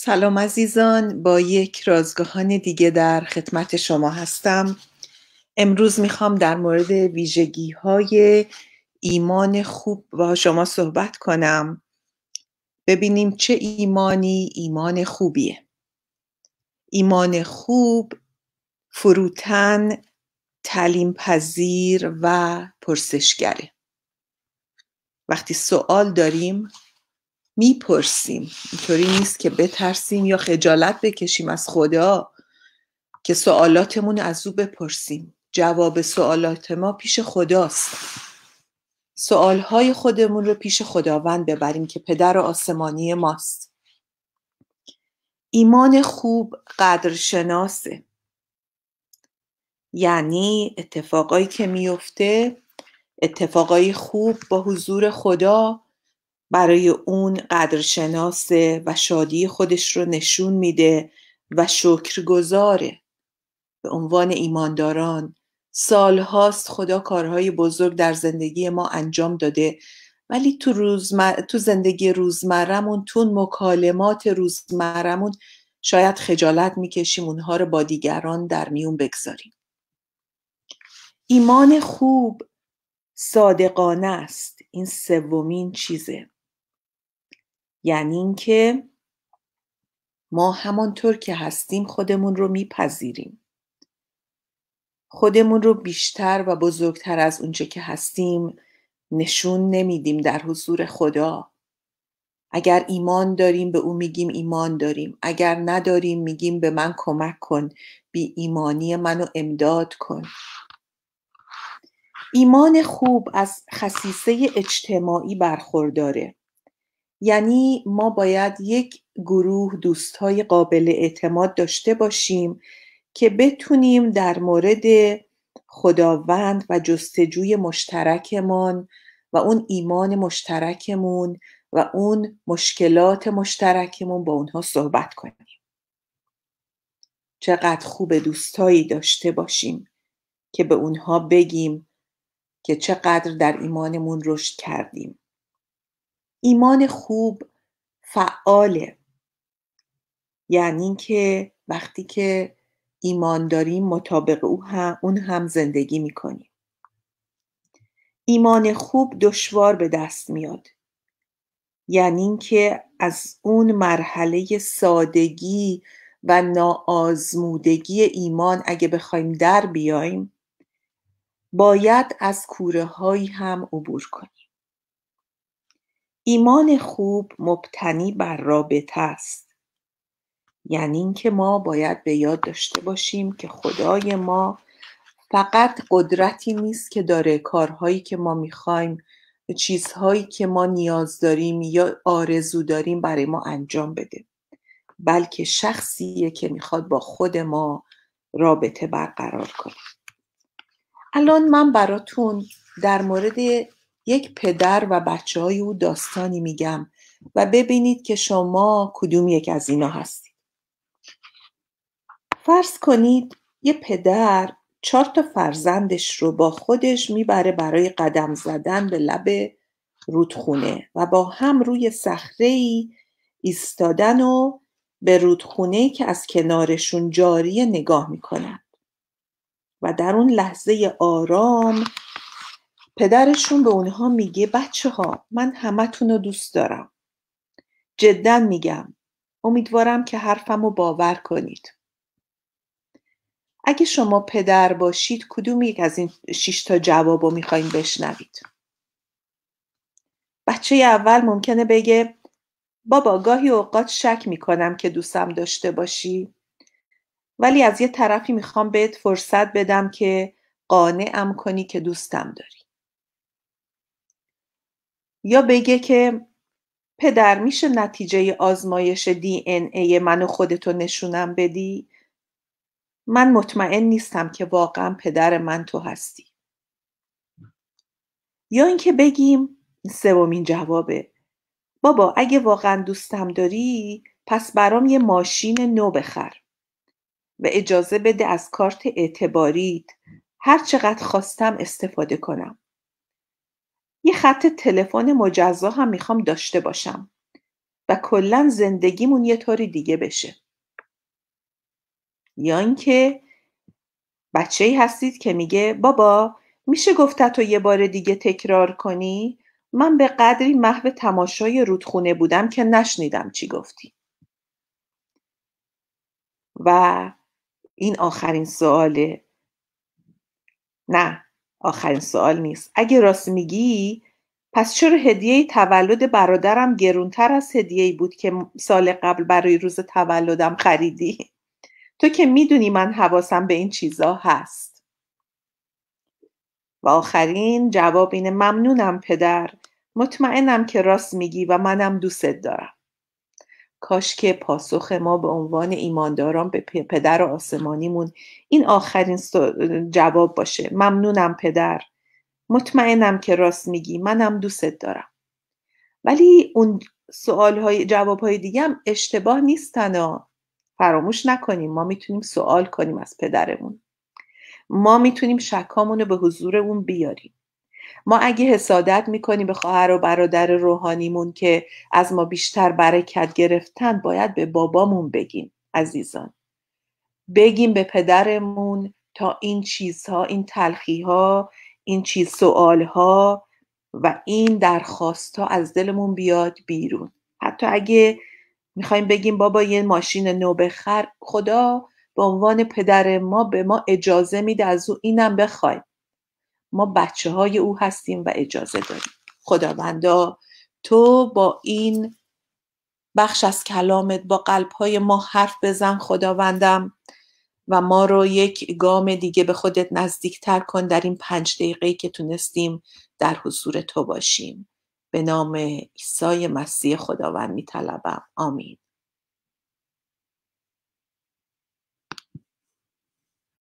سلام عزیزان با یک رازگاهان دیگه در خدمت شما هستم. امروز می‌خوام در مورد ویژگی های ایمان خوب با شما صحبت کنم. ببینیم چه ایمانی ایمان خوبیه. ایمان خوب فروتن تعلیم پذیر و پرسشگره. وقتی سوال داریم می‌پرسیم. اینطوری نیست که بترسیم یا خجالت بکشیم از خدا که سوالاتمون از او بپرسیم. جواب سوالات ما پیش خداست. سوالهای خودمون رو پیش خداوند ببریم که پدر آسمانی ماست. ایمان خوب قدرشناسه. یعنی اتفاقایی که میفته اتفاقای خوب با حضور خدا برای اون قدرشناسه و شادی خودش رو نشون میده و شکرگزاره. به عنوان ایمانداران سالهاست خدا کارهای بزرگ در زندگی ما انجام داده. ولی تو, روزمر... تو زندگی روزمرمون تو مکالمات روزمرمون شاید خجالت می‌کشیم اونها رو با دیگران در میون بگذاریم. ایمان خوب صادقانه است. این سومین چیزه. یعنی اینکه ما همانطور که هستیم خودمون رو میپذیریم. خودمون رو بیشتر و بزرگتر از اونچه که هستیم نشون نمیدیم در حضور خدا. اگر ایمان داریم به او میگیم ایمان داریم. اگر نداریم میگیم به من کمک کن. بی ایمانی منو امداد کن. ایمان خوب از خصیصه اجتماعی برخورداره. یعنی ما باید یک گروه دوستهای قابل اعتماد داشته باشیم که بتونیم در مورد خداوند و جستجوی مشترکمان و اون ایمان مشترکمون و اون مشکلات مشترکمون با اونها صحبت کنیم. چقدر خوب دوستایی داشته باشیم که به اونها بگیم که چقدر در ایمانمون رشد کردیم. ایمان خوب فعاله. یعنی اینکه وقتی که ایمان داریم مطابق او هم اون هم زندگی می‌کنیم. ایمان خوب دشوار به دست میاد. یعنی اینکه از اون مرحله سادگی و ناآزمودگی ایمان اگه بخوایم در بیایم باید از کوره هایی هم عبور کنیم. ایمان خوب مبتنی بر رابطه است. یعنی اینکه ما باید به یاد داشته باشیم که خدای ما فقط قدرتی نیست که داره کارهایی که ما می‌خوایم چیزهایی که ما نیاز داریم یا آرزو داریم برای ما انجام بده بلکه شخصیه که می‌خواد با خود ما رابطه برقرار کنه. الان من براتون در مورد یک پدر و بچه های او داستانی میگم و ببینید که شما کدوم یک از اینا هستید. فرض کنید یه پدر چهار تا فرزندش رو با خودش می‌بره برای قدم زدن به لب رودخونه و با هم روی صخره ای ایستادن و به رودخونه که از کنارشون جاریه نگاه می‌کنن. و در اون لحظه آرام پدرشون به اونها میگه بچه ها من همتون رو دوست دارم. جدا میگم امیدوارم که حرفم رو باور کنید. اگه شما پدر باشید کدوم یک از این شش تا جواب رو می‌خواین بشنوید؟ بچه اول ممکنه بگه بابا گاهی اوقات شک می‌کنم که دوستم داشته باشی ولی از یه طرفی می‌خوام بهت فرصت بدم که قانعم کنی که دوستم داری. یا بگه که پدر میشه نتیجه آزمایش دی این ای منو خودتو نشونم بدی؟ من مطمئن نیستم که واقعا پدر من تو هستی. یا اینکه بگیم سومین جوابه بابا اگه واقعا دوستم داری پس برام یه ماشین نو بخر و اجازه بده از کارت اعتباریت هر چقدر خواستم استفاده کنم. یه خط تلفن مجزا هم می‌خوام داشته باشم و کلا زندگیمون یه طوری دیگه بشه. یا اینکه بچه ای هستید که میگه بابا میشه گفته تو یه بار دیگه تکرار کنی؟ من به قدری محو تماشای رودخونه بودم که نشنیدم چی گفتی. و این آخرین سواله. نه. آخرین سوال نیست. اگه راست میگی پس چرا هدیه تولد برادرم گرونتر از هدیه بود که سال قبل برای روز تولدم خریدی؟ تو که می‌دونی من حواسم به این چیزا هست. و آخرین جواب اینه ممنونم پدر. مطمئنم که راست میگی و منم دوستت دارم. کاش که پاسخ ما به عنوان ایمانداران به پدر آسمانیمون این آخرین جواب باشه. ممنونم پدر. مطمئنم که راست میگی. منم دوستت دارم. ولی اون سوال های جواب های دیگه هم اشتباه نیستن و فراموش نکنیم. ما می‌تونیم سوال کنیم از پدرمون. ما می‌تونیم شکامون به حضور اون بیاریم. ما اگه حسادت می‌کنیم به خواهر و برادر روحانیمون که از ما بیشتر برکت گرفتن باید به بابامون بگیم عزیزان. بگیم به پدرمون تا این چیزها این تلخی ها این چیز سوال ها و این درخواست ها از دلمون بیاد بیرون. حتی اگه می‌خوایم بگیم بابا یه ماشین نو بخر خدا به عنوان پدر ما به ما اجازه میده از او اینم بخوایم. ما بچه های او هستیم و اجازه داریم. خداوندا تو با این بخش از کلامت با قلب های ما حرف بزن خداوندم و ما رو یک گام دیگه به خودت نزدیکتر کن در این پنج دقیقه که تونستیم در حضور تو باشیم. به نام عیسی مسیح خداوند میطلبم. آمین.